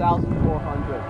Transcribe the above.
1,400.